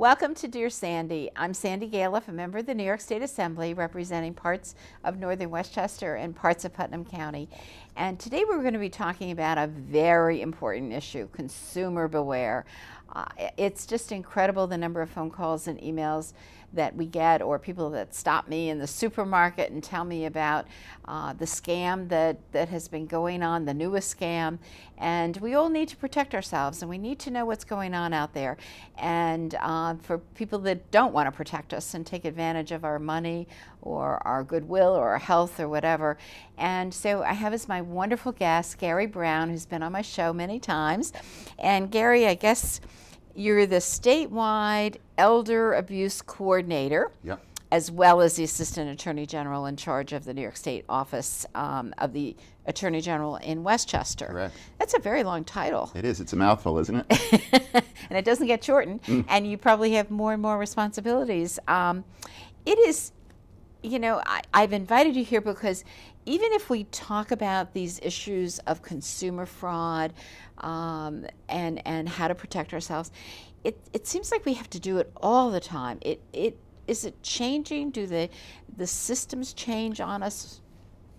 Welcome to Dear Sandy. I'm Sandy Galef, a member of the New York State Assembly representing parts of northern Westchester and parts of Putnam County. And today we're going to be talking about a very important issue consumer beware. Uh, it's just incredible the number of phone calls and emails that we get or people that stop me in the supermarket and tell me about uh, the scam that, that has been going on, the newest scam. And we all need to protect ourselves and we need to know what's going on out there. And uh, for people that don't want to protect us and take advantage of our money or our goodwill or our health or whatever. And so I have as my wonderful guest, Garry Brown, who's been on my show many times. And Garry, I guess you're the statewide elder abuse coordinator. Yep. As well as the Assistant Attorney General in charge of the New York State Office um, of the Attorney General in Westchester. Correct. That's a very long title. It is. It's a mouthful, isn't it? and it doesn't get shortened. Mm. And you probably have more and more responsibilities. Um, it is, you know, I, I've invited you here because even if we talk about these issues of consumer fraud um, and and how to protect ourselves, it, it seems like we have to do it all the time. It it is it changing? Do the the systems change on us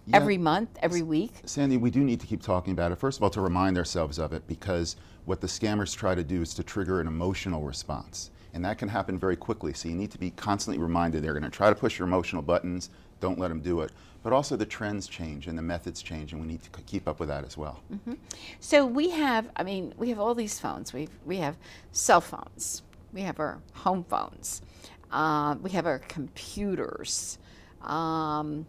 yeah. every month, every week? Sandy, we do need to keep talking about it. First of all, to remind ourselves of it, because what the scammers try to do is to trigger an emotional response. And that can happen very quickly. So you need to be constantly reminded they're going to try to push your emotional buttons. Don't let them do it. But also the trends change and the methods change, and we need to keep up with that as well. Mm -hmm. So we have, I mean, we have all these phones. We we have cell phones. We have our home phones. Uh, we have our computers. Um,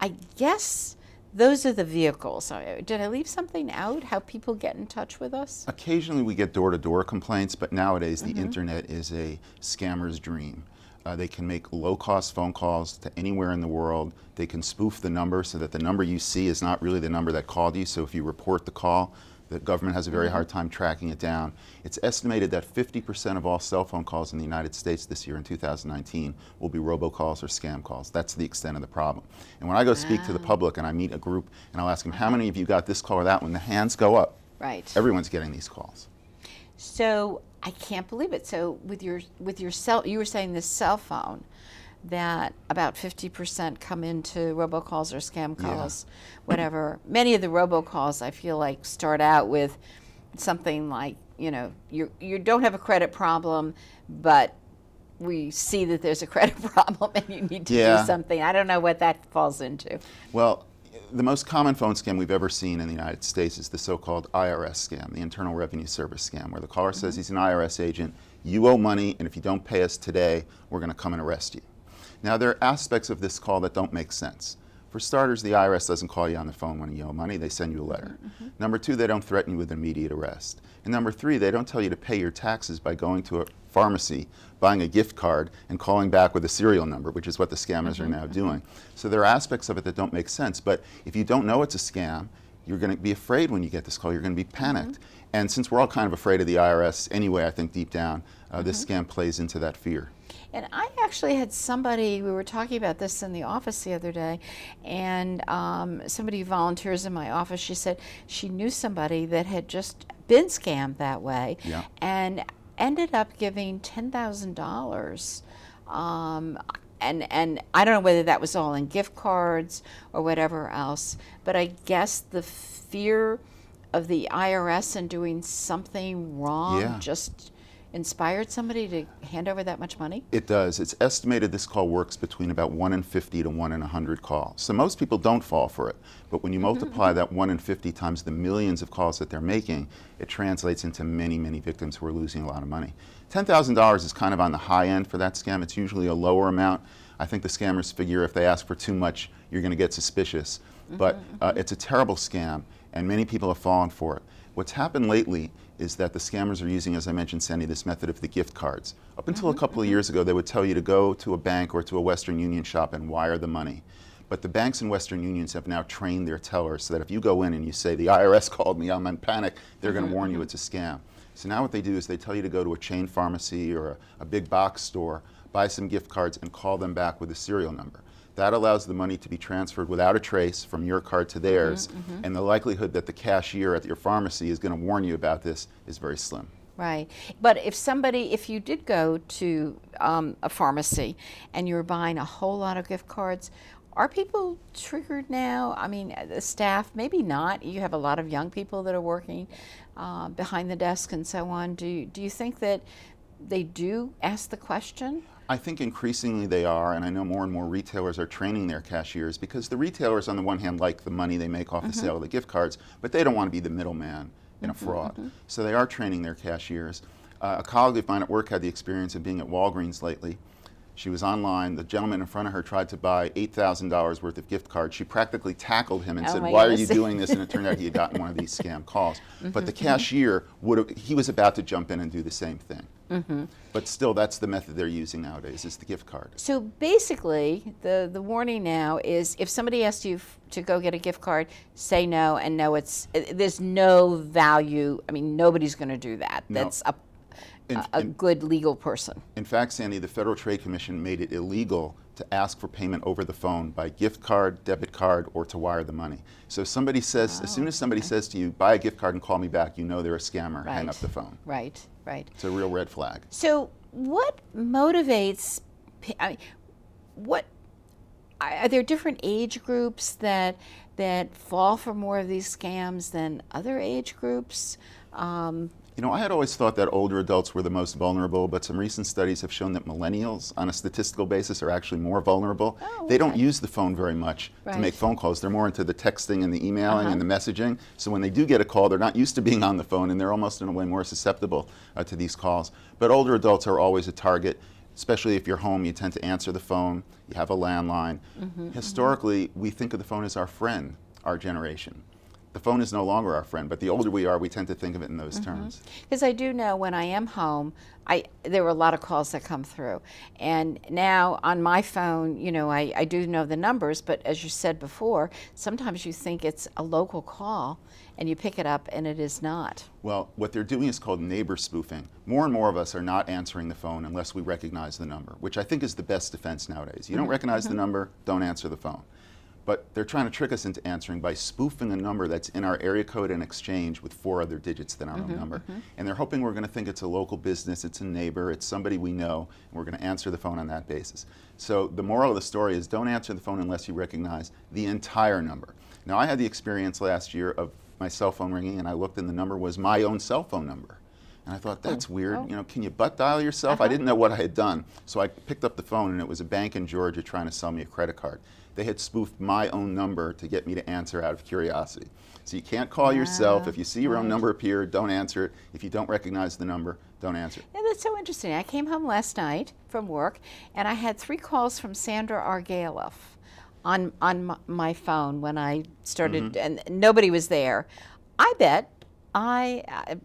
I guess those are the vehicles. Did I leave something out? How people get in touch with us? Occasionally we get door to door complaints, but nowadays mm -hmm. the mm-hmm. internet is a scammer's dream. Uh, they can make low-cost phone calls to anywhere in the world. They can spoof the number so that the number you see is not really the number that called you. So if you report the call, the government has a very mm-hmm. hard time tracking it down. It's estimated that 50% of all cell phone calls in the United States this year in 2019 will be robocalls or scam calls. That's the extent of the problem. And when I go speak to the public and I meet a group and I'll ask them, how many of you got this call or that one? The hands go up. Right. Everyone's getting these calls. So I can't believe it. So with your with your cell, you were saying this cell phone that about 50% come into robocalls or scam calls, yeah. whatever. Many of the robocalls I feel like start out with something like, you know, you you don't have a credit problem, but we see that there's a credit problem and you need to yeah. do something. I don't know what that falls into. Well, the most common phone scam we've ever seen in the United States is the so-called IRS scam, the Internal Revenue Service scam, where the caller mm -hmm. says mm-hmm. he's an IRS agent, you owe money, and if you don't pay us today, we're going to come and arrest you. Now, there are aspects of this call that don't make sense. For starters, the IRS doesn't call you on the phone when you owe money, they send you a letter. Mm -hmm. Number two, they don't threaten you with immediate arrest. And number three, they don't tell you to pay your taxes by going to a pharmacy, buying a gift card, and calling back with a serial number, which is what the scammers are now doing. So there are aspects of it that don't make sense. But if you don't know it's a scam, you're going to be afraid when you get this call. You're going to be panicked. Mm -hmm. And since we're all kind of afraid of the IRS anyway, I think deep down, uh, mm -hmm. this mm-hmm. scam plays into that fear. And I actually had somebody, we were talking about this in the office the other day, and um, somebody who volunteers in my office, she said she knew somebody that had just been scammed that way. Yeah. And ended up giving $10,000. Um, and, and I don't know whether that was all in gift cards or whatever else, but I guess the fear of the IRS and doing something wrong yeah. just inspired somebody to hand over that much money? It does. It's estimated this call works between about 1 in 50 to 1 in 100 calls. So most people don't fall for it. But when you mm-hmm. multiply that 1 in 50 times the millions of calls that they're making, it translates into many, many victims who are losing a lot of money. $10,000 is kind of on the high end for that scam. It's usually a lower amount. I think the scammers figure if they ask for too much, you're going to get suspicious. Mm -hmm, but uh, it's a terrible scam, and many people have fallen for it. What's happened lately is that the scammers are using, as I mentioned, Sandy, this method of the gift cards. Up until a couple mm -hmm. of years ago, they would tell you to go to a bank or to a Western Union shop and wire the money. But the banks and Western Unions have now trained their tellers so that if you go in and you say, the IRS called me, I'm in panic, they're going to mm-hmm, warn you mm-hmm. it's a scam. So now what they do is they tell you to go to a chain pharmacy or a, a big box store, buy some gift cards, and call them back with a serial number. That allows the money to be transferred without a trace from your card to theirs, mm -hmm, mm -hmm. and the likelihood that the cashier at your pharmacy is going to warn you about this is very slim. Right. But if somebody, if you did go to um, a pharmacy and you were buying a whole lot of gift cards, are people triggered now? I mean, the staff, maybe not. You have a lot of young people that are working uh, behind the desk and so on. Do you, do you think that they do ask the question? I think increasingly they are, and I know more and more retailers are training their cashiers because the retailers, on the one hand, like the money they make off mm -hmm. the mm-hmm. sale of the gift cards, but they don't want to be the middleman in a mm-hmm, fraud. Mm -hmm. So they are training their cashiers. Uh, a colleague of mine at work had the experience of being at Walgreens lately. She was online. The gentleman in front of her tried to buy $8,000 worth of gift cards. She practically tackled him and oh said, Why goodness. are you doing this? And it turned out he had gotten one of these scam calls. Mm -hmm, but the mm-hmm. cashier, would have, he was about to jump in and do the same thing. Mm -hmm. But still, that's the method they're using nowadays, is the gift card. So basically, the, the warning now is if somebody asks you to go get a gift card, say no and no, it's, there's no value. I mean, nobody's going to do that. No. That's a in, a, in, good legal person. In fact, Sandy, the Federal Trade Commission made it illegal to ask for payment over the phone by gift card, debit card, or to wire the money. So if somebody says, oh, as soon as somebody okay. says to you, buy a gift card and call me back, you know they're a scammer, right. hang up the phone. Right, right. It's a real red flag. So what motivates, I mean, what, are there different age groups that, that fall for more of these scams than other age groups? Um, you know, I had always thought that older adults were the most vulnerable, but some recent studies have shown that millennials, on a statistical basis, are actually more vulnerable. Oh, they don't use the phone very much right. to make phone calls. They're more into the texting and the emailing uh -huh. and the messaging. So when they do get a call, they're not used to being on the phone, and they're almost in a way more susceptible uh, to these calls. But older adults are always a target especially if you're home, you tend to answer the phone, you have a landline. Mm -hmm, Historically, mm -hmm. we think of the phone as our friend, our generation the phone is no longer our friend, but the older we are, we tend to think of it in those mm -hmm. terms. Because I do know when I am home, I there were a lot of calls that come through, and now on my phone, you know, I, I do know the numbers, but as you said before, sometimes you think it's a local call, and you pick it up, and it is not. Well, what they're doing is called neighbor spoofing. More and more of us are not answering the phone unless we recognize the number, which I think is the best defense nowadays. You don't mm-hmm. recognize the mm-hmm. number, don't answer the phone. But they're trying to trick us into answering by spoofing a number that's in our area code and exchange with four other digits than our mm -hmm, own number. Mm -hmm. And they're hoping we're going to think it's a local business, it's a neighbor, it's somebody we know, and we're going to answer the phone on that basis. So the moral of the story is don't answer the phone unless you recognize the entire number. Now, I had the experience last year of my cell phone ringing, and I looked and the number was my own cell phone number. And I thought, that's oh. weird. Oh. You know, can you butt dial yourself? Uh -huh. I uh-huh. didn't know what I had done. So I picked up the phone, and it was a bank in Georgia trying to sell me a credit card they had spoofed my own number to get me to answer out of curiosity. So you can't call yourself. If you see your own number appear, don't answer it. If you don't recognize the number, don't answer it. Yeah, that's so interesting. I came home last night from work, and I had three calls from Sandra R. Galef on, on my phone when I started, mm -hmm. and nobody was there. I bet I,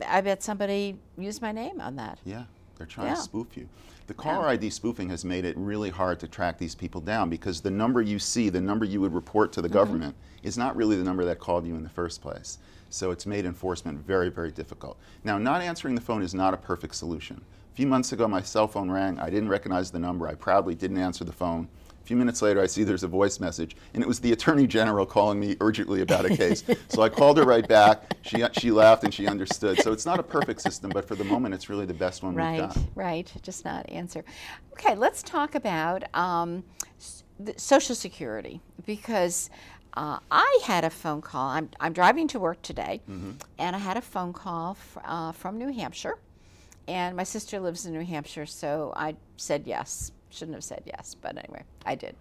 I bet somebody used my name on that. Yeah, they're trying yeah. to spoof you. The caller yeah. ID spoofing has made it really hard to track these people down because the number you see, the number you would report to the mm -hmm. government, is not really the number that called you in the first place. So it's made enforcement very, very difficult. Now, not answering the phone is not a perfect solution. A few months ago, my cell phone rang. I didn't recognize the number. I proudly didn't answer the phone few minutes later, I see there's a voice message, and it was the Attorney General calling me urgently about a case. so I called her right back. She, she laughed and she understood. So it's not a perfect system, but for the moment, it's really the best one right, we've got. Right, just not answer. Okay, let's talk about um, Social Security, because uh, I had a phone call. I'm, I'm driving to work today, mm -hmm. and I had a phone call uh, from New Hampshire. And my sister lives in New Hampshire, so I said yes shouldn't have said yes, but anyway, I did.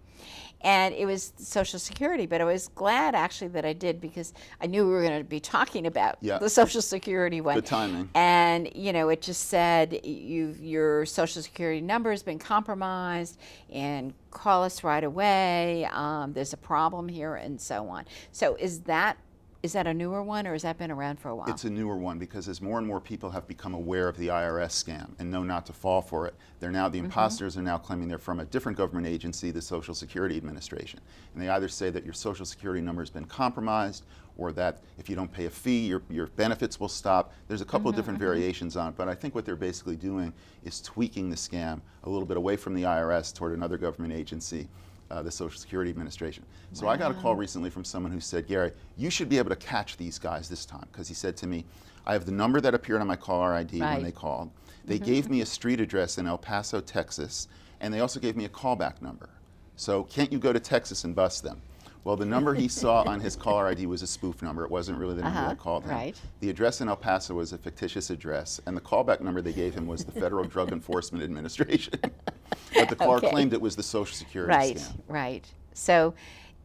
And it was Social Security, but I was glad actually that I did because I knew we were going to be talking about yeah. the Social Security one. Good timing. And you know, it just said you your Social Security number has been compromised, and call us right away. Um, there's a problem here, and so on. So is that is that a newer one or has that been around for a while? It's a newer one because as more and more people have become aware of the IRS scam and know not to fall for it, they're now, the mm-hmm. imposters mm -hmm. are now claiming they're from a different government agency, the Social Security Administration. And they either say that your Social Security number has been compromised or that if you don't pay a fee, your, your benefits will stop. There's a couple mm -hmm, of mm-hmm, different mm -hmm. variations on it, but I think what they're basically doing is tweaking the scam a little bit away from the IRS toward another government agency uh, the Social Security Administration. So wow. I got a call recently from someone who said, Garry, you should be able to catch these guys this time. Because he said to me, I have the number that appeared on my caller ID right. when they called. They mm -hmm. gave me a street address in El Paso, Texas, and they also gave me a callback number. So can't you go to Texas and bust them? Well, the number he saw on his caller ID was a spoof number. It wasn't really the number uh -huh, that called him. Right. The address in El Paso was a fictitious address, and the callback number they gave him was the Federal Drug Enforcement Administration. but the caller okay. claimed it was the Social Security right, scam. Right, right. So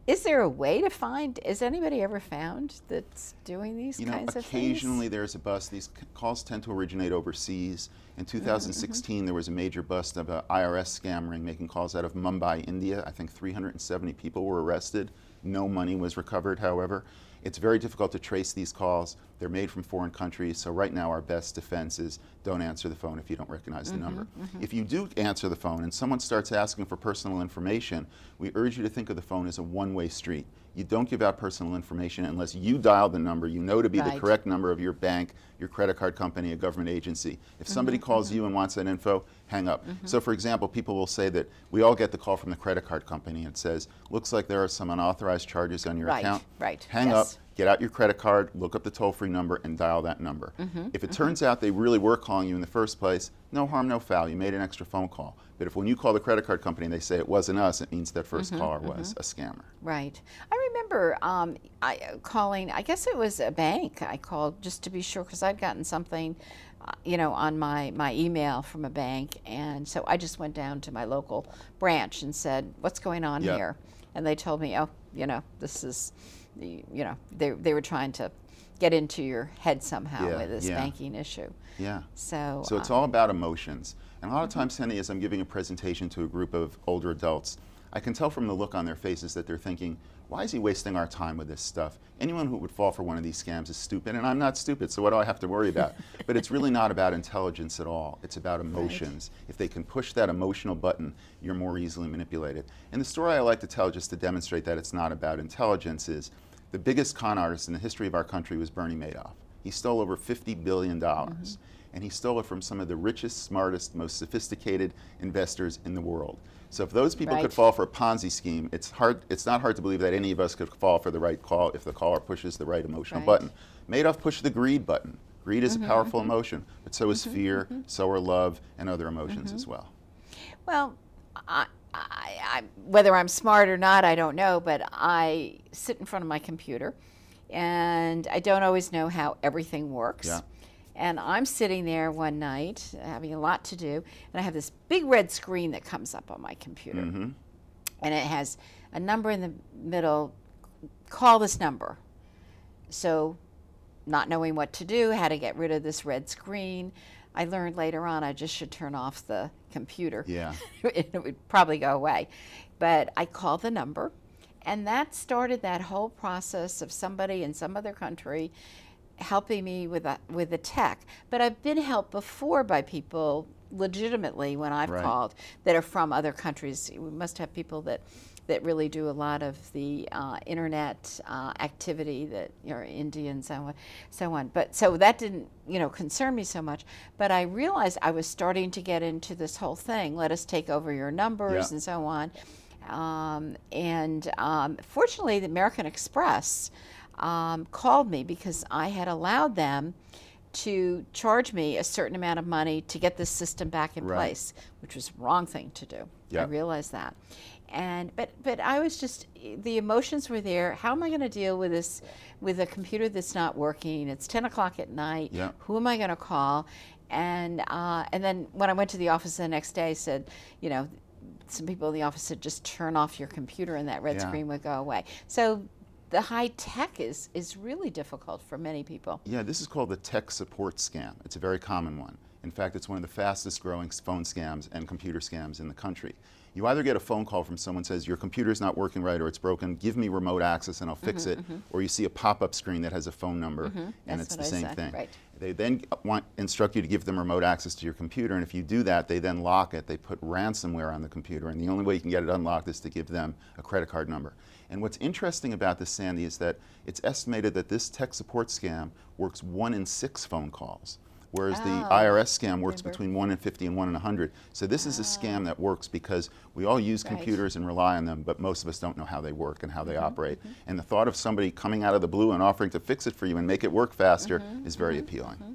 is there a way to find, is anybody ever found that's doing these you know, kinds of things? Occasionally there's a bust. These calls tend to originate overseas. In 2016, mm -hmm. there was a major bust of an IRS scam ring making calls out of Mumbai, India. I think 370 people were arrested. No money was recovered, however. It's very difficult to trace these calls. They're made from foreign countries, so right now our best defense is don't answer the phone if you don't recognize the mm -hmm, number. Mm -hmm. If you do answer the phone and someone starts asking for personal information, we urge you to think of the phone as a one-way street. You don't give out personal information unless you dial the number you know to be right. the correct number of your bank, your credit card company, a government agency. If somebody mm -hmm, calls you and wants that info, hang up. So for example, people will say that we all get the call from the credit card company and it says, looks like there are some unauthorized charges on your right, account. Right, Hang yes. up, get out your credit card, look up the toll-free number, and dial that number. Mm -hmm, if it mm -hmm. turns out they really were calling you in the first place, no harm, no foul. You made an extra phone call. But if when you call the credit card company and they say it wasn't us, it means that 1st mm -hmm, caller was mm-hmm. a scammer. Right. I remember um, I, uh, calling, I guess it was a bank I called just to be sure because I'd gotten something you know, on my, my email from a bank. And so I just went down to my local branch and said, what's going on yep. here? And they told me, oh, you know, this is you know, they, they were trying to get into your head somehow yeah, with this yeah. banking issue. Yeah. So, so it's um, all about emotions. And a lot of times, Sandy, as I'm giving a presentation to a group of older adults, I can tell from the look on their faces that they're thinking, why is he wasting our time with this stuff? Anyone who would fall for one of these scams is stupid, and I'm not stupid, so what do I have to worry about? but it's really not about intelligence at all. It's about emotions. Right. If they can push that emotional button, you're more easily manipulated. And the story I like to tell just to demonstrate that it's not about intelligence is the biggest con artist in the history of our country was Bernie Madoff. He stole over $50 billion. Mm -hmm. And he stole it from some of the richest, smartest, most sophisticated investors in the world. So if those people right. could fall for a Ponzi scheme, it's hard. It's not hard to believe that any of us could fall for the right call if the caller pushes the right emotional right. button. Madoff pushed the greed button. Greed is mm -hmm, a powerful mm -hmm. emotion, but so is mm -hmm, fear, mm-hmm. so are love, and other emotions as mm-hmm. well. Well, I, I, I, whether I'm smart or not, I don't know, but I sit in front of my computer, and I don't always know how everything works. Yeah. And I'm sitting there one night having a lot to do, and I have this big red screen that comes up on my computer. Mm -hmm. And it has a number in the middle call this number. So, not knowing what to do, how to get rid of this red screen, I learned later on I just should turn off the computer. Yeah. it would probably go away. But I called the number, and that started that whole process of somebody in some other country helping me with a, with the tech. But I've been helped before by people legitimately when I've right. called that are from other countries. We must have people that that really do a lot of the uh, internet uh, activity that you know, Indian so on, so on. But so that didn't you know concern me so much. But I realized I was starting to get into this whole thing. Let us take over your numbers yeah. and so on. Um, and um, fortunately, the American Express um, called me because I had allowed them to charge me a certain amount of money to get this system back in right. place, which was wrong thing to do. Yep. I realized that. And but but I was just the emotions were there. How am I going to deal with this with a computer that's not working? It's 10 o'clock at night. Yep. Who am I going to call? And uh, and then when I went to the office the next day, I said, you know, some people in the office said just turn off your computer and that red yeah. screen would go away. So the high tech is, is really difficult for many people. Yeah, this is called the tech support scam. It's a very common one. In fact, it's one of the fastest growing phone scams and computer scams in the country. You either get a phone call from someone says, your computer's not working right or it's broken, give me remote access and I'll fix mm -hmm, it, mm -hmm. or you see a pop-up screen that has a phone number mm -hmm. and That's it's the same thing. Right. They then want, instruct you to give them remote access to your computer and if you do that, they then lock it. They put ransomware on the computer and the only way you can get it unlocked is to give them a credit card number. And what's interesting about this, Sandy, is that it's estimated that this tech support scam works one in six phone calls. Whereas Oh. the IRS scam works between 1 in 50 and 1 in 100. So this is a scam that works because we all use Ah. Right. computers and rely on them, but most of us don't know how they work and how they Mm-hmm, operate. And the thought of somebody coming out of the blue and offering to fix it for you and make it work faster Mm-hmm, is very appealing.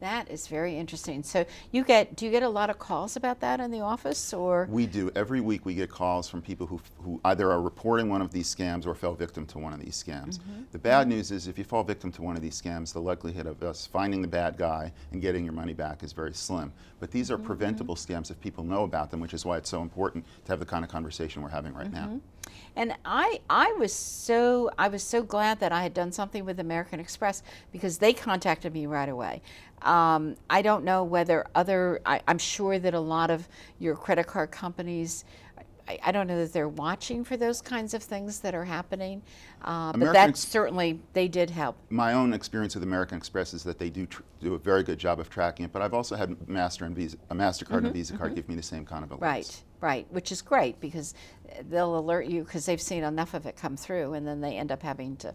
That is very interesting. So you get do you get a lot of calls about that in the office or We do. Every week we get calls from people who, who either are reporting one of these scams or fell victim to one of these scams. Mm-hmm. The bad news is if you fall victim to one of these scams, the likelihood of us finding the bad guy and getting your money back is very slim. But these are mm-hmm. preventable scams if people know about them, which is why it's so important to have the kind of conversation we're having right now. Mm-hmm. And I, I was so I was so glad that I had done something with American Express because they contacted me right away. Um, I don't know whether other I, I'm sure that a lot of your credit card companies. I, I don't know that they're watching for those kinds of things that are happening, uh, but that certainly they did help. My own experience with American Express is that they do tr- do a very good job of tracking it, but I've also had Master and Visa, a Mastercard and a Visa card give me the same kind of alerts. Right, right, which is great because they'll alert you because they've seen enough of it come through, and then they end up having to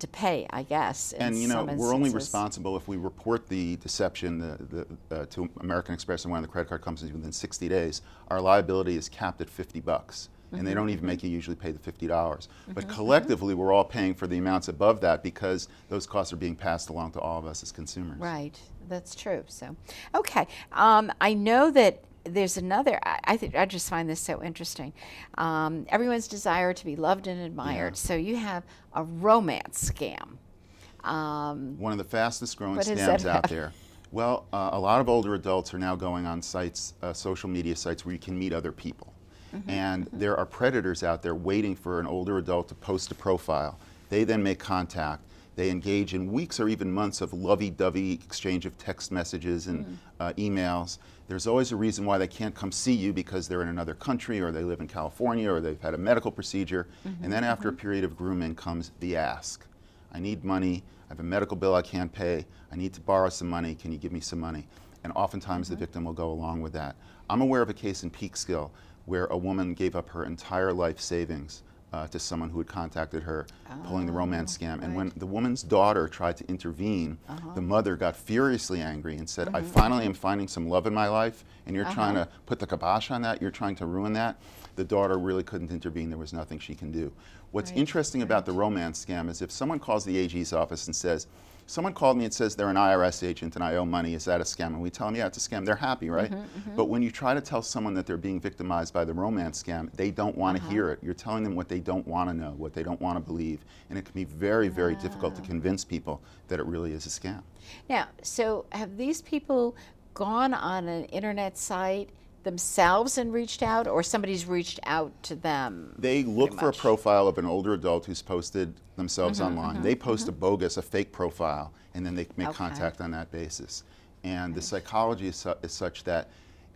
to pay, I guess. And you know, we're only responsible if we report the deception the, the, uh, to American Express and one of the credit card companies within 60 days. Our liability is capped at 50 bucks, and they Mm-hmm, don't even make you usually pay the 50 dollars. But collectively, we're all paying for the amounts above that because those costs are being passed along to all of us as consumers. Right, that's true. So, okay, um, I know that there's another. I, I think I just find this so interesting. Um, everyone's desire to be loved and admired. Yeah. So you have a romance scam. Um, One of the fastest growing scams out there. Well, uh, a lot of older adults are now going on sites, uh, social media sites, where you can meet other people. Mm-hmm, And there are predators out there waiting for an older adult to post a profile. They then make contact. They engage in weeks or even months of lovey dovey exchange of text messages and Mm-hmm. uh, emails. There's always a reason why they can't come see you because they're in another country or they live in California or they've had a medical procedure. Mm-hmm, And then after a period of grooming comes the ask. I need money. I have a medical bill I can't pay. I need to borrow some money. Can you give me some money? And oftentimes the victim will go along with that. I'm aware of a case in Peekskill where a woman gave up her entire life savings uh, to someone who had contacted her, pulling the oh, romance scam. And when the woman's daughter tried to intervene, uh-huh. the mother got furiously angry and said, I mm-hmm. finally am finding some love in my life, and you're trying uh-huh. to put the kibosh on that, you're trying to ruin that. The daughter really couldn't intervene, there was nothing she can do. What's Right, interesting about the romance scam is if someone calls the AG's office and says, Someone called me and says they're an IRS agent and I owe money. Is that a scam? And we tell them, yeah, it's a scam. They're happy, right? Mm-hmm, mm-hmm. But when you try to tell someone that they're being victimized by the romance scam, they don't want to uh-huh. hear it. You're telling them what they don't want to know, what they don't want to believe. And it can be very, very difficult to ah. convince people that it really is a scam. now, so have these people gone on an internet site themselves and reached out, or somebody's reached out to them? They look for a much. Profile of an older adult who's posted themselves mm-hmm, online. Mm-hmm, they post mm-hmm. a bogus, a fake profile, and then they make Okay. contact on that basis. And the psychology is, su- is such that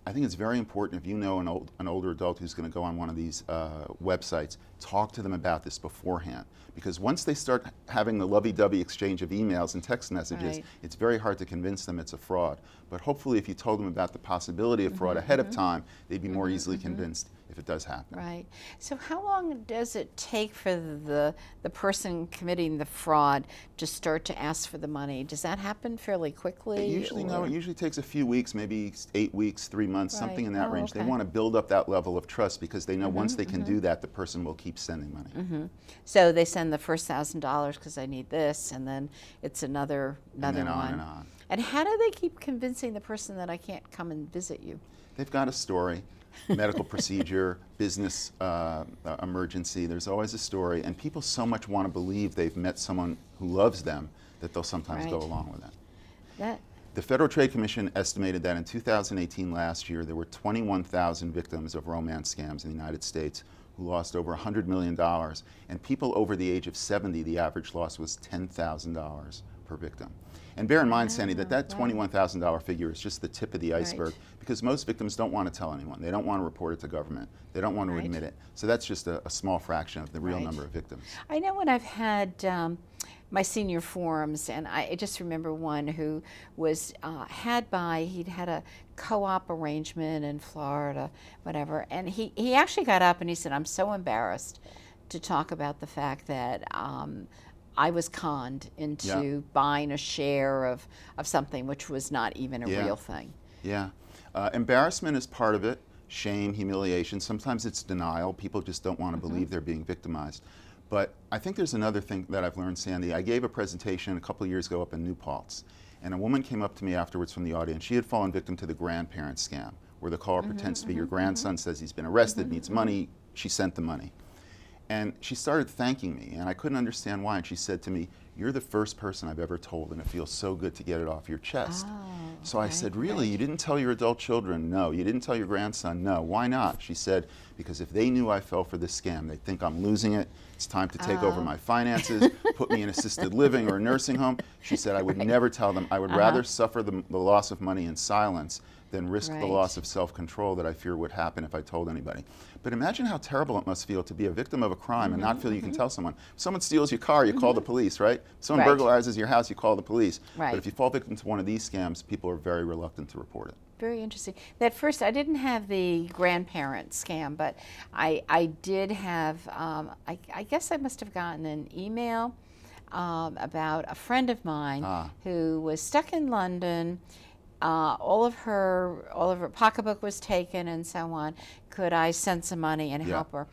I think it's very important if you know an, old, an older adult who's going to go on one of these uh, websites, talk to them about this beforehand. Because once they start having the lovey dovey exchange of emails and text messages, Right. it's very hard to convince them it's a fraud. But hopefully, if you told them about the possibility of fraud mm-hmm, ahead of mm-hmm. time, they'd be more mm-hmm, easily convinced if it does happen. Right. So how long does it take for the the person committing the fraud to start to ask for the money? Does that happen fairly quickly? It usually no. It usually takes a few weeks, maybe eight weeks, three months, something in that Oh, range. They okay. Mm-hmm, want to build up that level of trust because they know once they can do that, the person will keep sending money. Mm -hmm. So they send the first thousand dollars because I need this, and then it's another another and then one. on and on. And how do they keep convincing the person that I can't come and visit you? They've got a story, medical procedure, business uh, uh, emergency. There's always a story, and people so much want to believe they've met someone who loves them that they'll sometimes go along with that. That The Federal Trade Commission estimated that in 2018, last year, there were 21,000 victims of romance scams in the United States who lost over $100 million. And people over the age of 70, the average loss was $10,000 per victim. And bear in mind, Sandy, that that $21,000 figure is just the tip of the iceberg Right. because most victims don't want to tell anyone. They don't want to report it to government. They don't want to Right. admit it. So that's just a, a small fraction of the real Right. number of victims. I know when I've had um, my senior forums, and I, I just remember one who was uh, had by he'd had a co-op arrangement in Florida, whatever, and he he actually got up and he said, "I'm so embarrassed to talk about the fact that." Um, I was conned into Yeah. buying a share of, of something which was not even a Yeah. real thing. Yeah. Uh, embarrassment is part of it. Shame, humiliation. Sometimes it's denial. People just don't want to mm-hmm. believe they're being victimized. But I think there's another thing that I've learned, Sandy. I gave a presentation a couple of years ago up in New Paltz, and a woman came up to me afterwards from the audience. She had fallen victim to the grandparent scam, where the caller mm-hmm, pretends to be your mm-hmm, grandson, says he's been arrested, needs money. She sent the money. And she started thanking me, and I couldn't understand why. And she said to me, You're the first person I've ever told, and it feels so good to get it off your chest. Oh, so I right, said, Really? You didn't tell your adult children? No. You didn't tell your grandson? No. Why not? She said, Because if they knew I fell for this scam, they'd think I'm losing it. It's time to take over oh. my finances, put me in assisted living or a nursing home. She said, I would never tell them. I would uh-huh. rather suffer the, the loss of money in silence than risk the loss of self control that I fear would happen if I told anybody. But imagine how terrible it must feel to be a victim of a crime and not feel you can tell someone. If someone steals your car, you call the police, right? If someone Right. burglarizes your house, you call the police. Right. But if you fall victim to one of these scams, people are very reluctant to report it. Very interesting. That first, I didn't have the grandparent scam, but I, I did have, um, I, I guess I must have gotten an email um, about a friend of mine Ah. who was stuck in London. Uh, all of her, all of her pocketbook was taken, and so on. Could I send some money and Yeah. help her?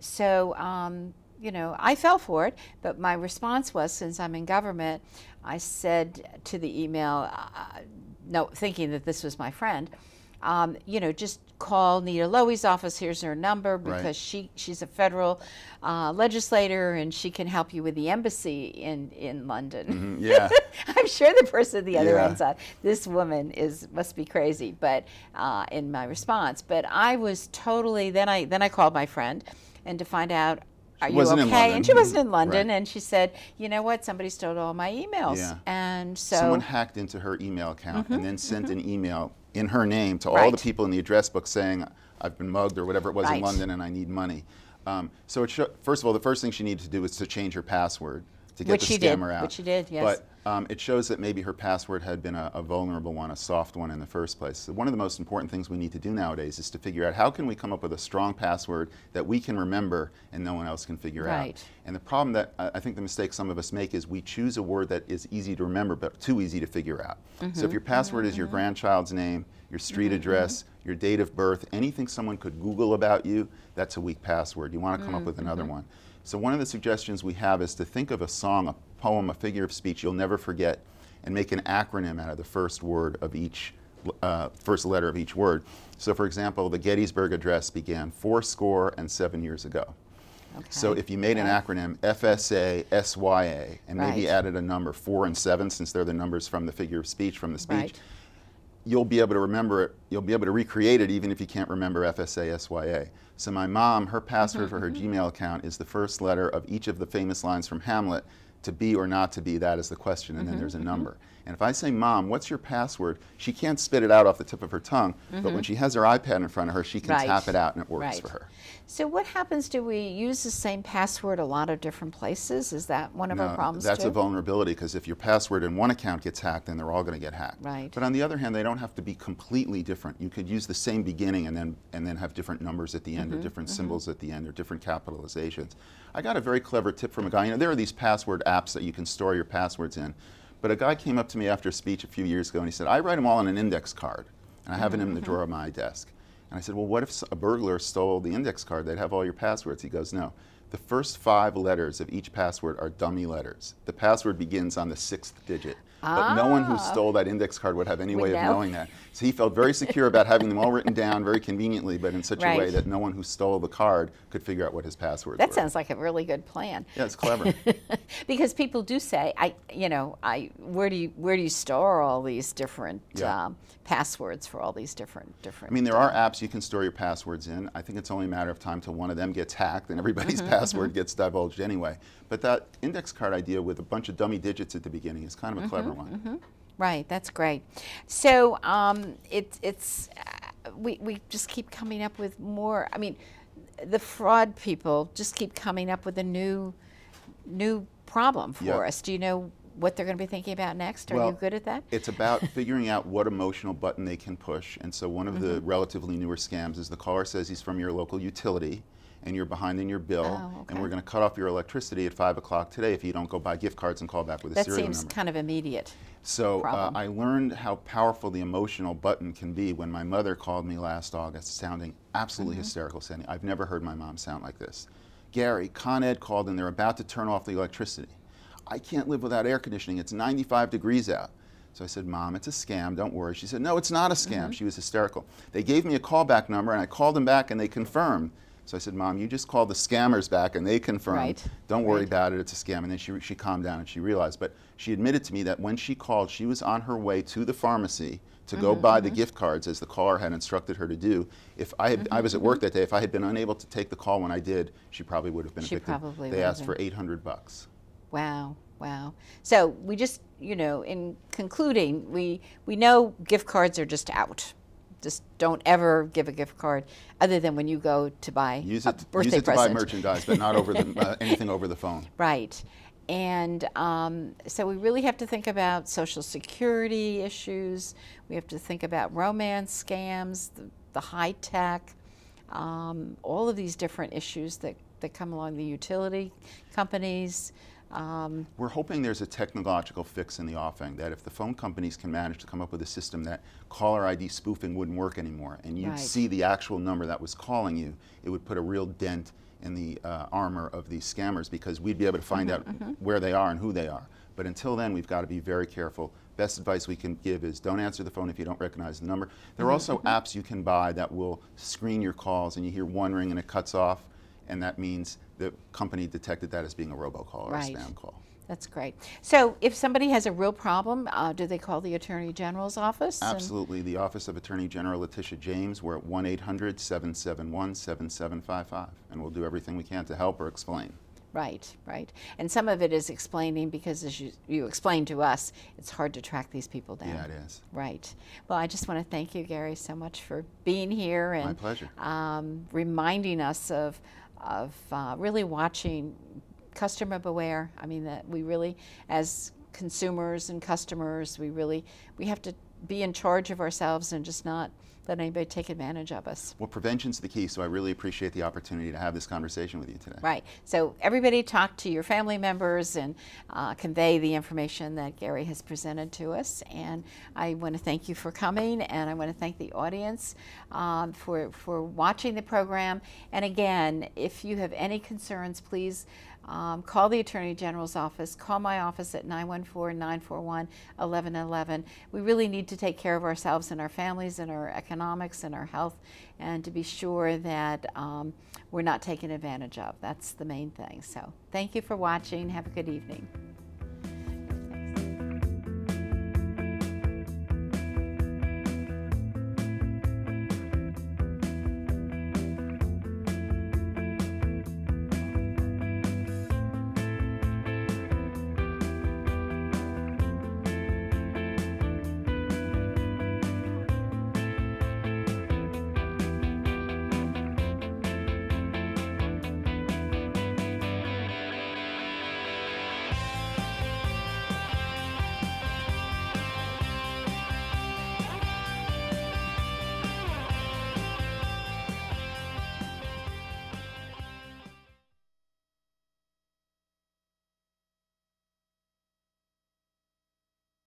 So, um, you know, I fell for it, but my response was, since I'm in government, I said to the email, uh, no, thinking that this was my friend, um, you know, just call Nita Lowy's office. Here's her number Right. because she she's a federal uh, legislator and she can help you with the embassy in in London. Yeah. I'm sure the person at the other Yeah. end thought this woman is must be crazy. But uh, in my response, but I was totally then I then I called my friend and to find out. Are you okay? And she wasn't in London, Right. and she said, "You know what? Somebody stole all my emails." Yeah. And so, Someone hacked into her email account and then sent an email in her name to all Mm-hmm, the people in the address book saying, I've been mugged or whatever it was Right. in London and I need money. Um, so, first of all, the first thing she needed to do was to change her password to get Which the she did, scammer out. which she did, yes. But um, it shows that maybe her password had been a, a vulnerable one, a soft one in the first place. So one of the most important things we need to do nowadays is to figure out how can we come up with a strong password that we can remember and no one else can figure Right. out. And the problem that I I think the mistake some of us make is we choose a word that is easy to remember but too easy to figure out. Mm-hmm. So if your password is your mm-hmm. grandchild's name, your street mm-hmm. address, your date of birth, anything someone could Google about you, that's a weak password. You want to come up mm, with another one. So one of the suggestions we have is to think of a song, a poem, a figure of speech you'll never forget, and make an acronym out of the first word of each, uh, first letter of each word. So for example, the Gettysburg Address began four score and seven years ago. So if you made an acronym FSA, SYA, and maybe added a number four and seven, since they're the numbers from the figure of speech from the speech, Right. you'll be able to remember it. You'll be able to recreate it even if you can't remember FSA, SYA. So my mom, her password for her Gmail account is the first letter of each of the famous lines from Hamlet. To be or not to be, that is the question, and then mm-hmm, there's a mm-hmm. number. And if I say, Mom, what's your password? She can't spit it out off the tip of her tongue, but when she has her iPad in front of her, she can Right. tap it out and it works Right. for her. So what happens? Do we use the same password a lot of different places? Is that one of our problems that's too? a vulnerability because if your password in one account gets hacked, then they're all going to get hacked. Right. But on the other hand, they don't have to be completely different. You could use the same beginning and then and then have different numbers at the end Mm-hmm, or different symbols at the end or different capitalizations. I got a very clever tip from a guy. You know, there are these password apps that you can store your passwords in. But a guy came up to me after a speech a few years ago and he said, "I write them all on an index card, and I have it in Mm-hmm, the drawer of my desk." And I said, "Well, what if a burglar stole the index card? They'd have all your passwords." He goes, "No." The first five letters of each password are dummy letters. The password begins on the sixth digit. But no one who Ah. stole that index card would have any Would way of know. knowing that. So he felt very secure about having them all written down very conveniently, but in such a way that no one who stole the card could figure out what his passwords that were. sounds like a really good plan. yeah, it's clever. because people do say, I, you know, I, where do you, where do you store all these different Yeah. um, passwords for all these different, different? I mean, there are apps you can store your passwords in. I think it's only a matter of time till one of them gets hacked and everybody's Mm-hmm, password gets divulged anyway. But that index card idea with a bunch of dummy digits at the beginning is kind of a Mm-hmm, clever one. Right, that's great. So um, it, it's uh, we we just keep coming up with more. I mean, the fraud people just keep coming up with a new new problem for Yeah. us. Do you know what they're going to be thinking about next? Are Well, you good at that? It's about figuring out what emotional button they can push. And so one of Mm-hmm. the relatively newer scams is the caller says he's from your local utility and you're behind in your bill, Oh, and we're going to cut off your electricity at 5 o'clock today if you don't go buy gift cards and call back with a That serial seems kind of immediate. So uh. I learned how powerful the emotional button can be when my mother called me last August, sounding absolutely Mm-hmm. hysterical, saying, I've never heard my mom sound like this. Garry, Con Ed called and they're about to turn off the electricity. I can't live without air conditioning. It's 95 degrees out. So I said, Mom, it's a scam. Don't worry. She said, No, it's not a scam. Mm-hmm. She was hysterical. They gave me a callback number and I called them back and they confirmed. So I said, Mom, you just called the scammers back and they confirmed. Right, Don't worry right. about it. It's a scam. And then she, she calmed down and she realized. But she admitted to me that when she called, she was on her way to the pharmacy to go Mm-hmm, buy the gift cards as the caller had instructed her to do. If I, had, I was Mm-hmm, at work that day, if I had been unable to take the call when I did, she probably would have been She evicted. probably they would have asked for 800 bucks. Wow, wow. So we just, you know, in concluding, we we know gift cards are just out. Just don't ever give a gift card other than when you go to buy Use a it, birthday use it to present. buy merchandise, but not over the, uh, anything over the phone. Right. And um, so we really have to think about social security issues. We have to think about romance scams, the, the high tech, um, all of these different issues that, that come along the utility companies. Um, We're hoping there's a technological fix in the offing that if the phone companies can manage to come up with a system that caller ID spoofing wouldn't work anymore and you'd Right. see the actual number that was calling you, it would put a real dent in the uh, armor of these scammers because we'd be able to find Mm-hmm, out where they are and who they are. But until then, we've got to be very careful. Best advice we can give is don't answer the phone if you don't recognize the number. There Mm-hmm, are also apps you can buy that will screen your calls and you hear one ring and it cuts off, and that means the company detected that as being a robocall or Right. a spam call. that's great. So if somebody has a real problem, uh, do they call the Attorney General's office? Absolutely. The Office of Attorney General Letitia James, we're at 1 800 771 7755, and we'll do everything we can to help or explain. Right, right. And some of it is explaining because, as you, you explained to us, it's hard to track these people down. Yeah, it is. Right. Well, I just want to thank you, Garry, so much for being here and pleasure. Um, reminding us of of uh, really watching customer beware. I mean that we really, as consumers and customers, we really we have to be in charge of ourselves and just not let anybody take advantage of us. Well, prevention's the key, so I really appreciate the opportunity to have this conversation with you today. Right. So everybody talk to your family members and uh, convey the information that Garry has presented to us. And I want to thank you for coming, and I want to thank the audience um, for for watching the program. And again, if you have any concerns, please. Um, call the Attorney General's office. Call my office at 914 941 1111. We really need to take care of ourselves and our families and our economics and our health and to be sure that um, we're not taken advantage of. That's the main thing. So, thank you for watching. Have a good evening.